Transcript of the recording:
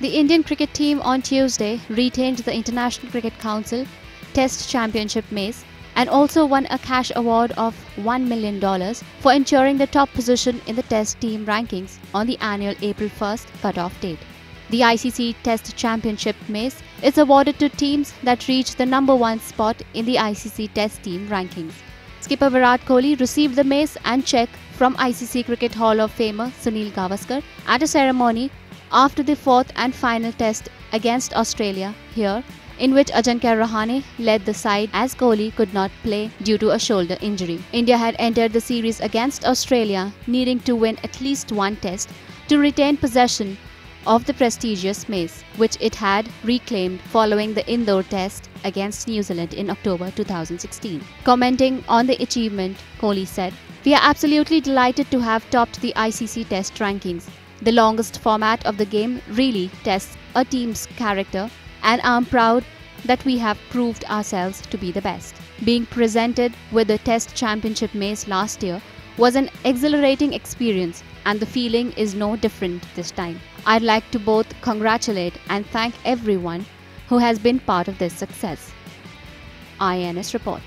The Indian cricket team on Tuesday retained the International Cricket Council Test Championship mace and also won a cash award of $1 million for ensuring the top position in the Test team rankings on the annual April 1st cutoff date. The ICC Test Championship mace is awarded to teams that reach the number one spot in the ICC Test team rankings. Skipper Virat Kohli received the mace and check from ICC Cricket Hall of Famer Sunil Gavaskar at a ceremony after the fourth and final test against Australia here in which Ajinkya Rahane led the side as Kohli could not play due to a shoulder injury. India had entered the series against Australia needing to win at least one test to retain possession of the prestigious mace, which it had reclaimed following the Indore test against New Zealand in October 2016. Commenting on the achievement, Kohli said, We are absolutely delighted to have topped the ICC test rankings. The longest format of the game really tests a team's character and I'm proud that we have proved ourselves to be the best. Being presented with the Test Championship mace last year was an exhilarating experience and the feeling is no different this time. I'd like to both congratulate and thank everyone who has been part of this success. IANS report.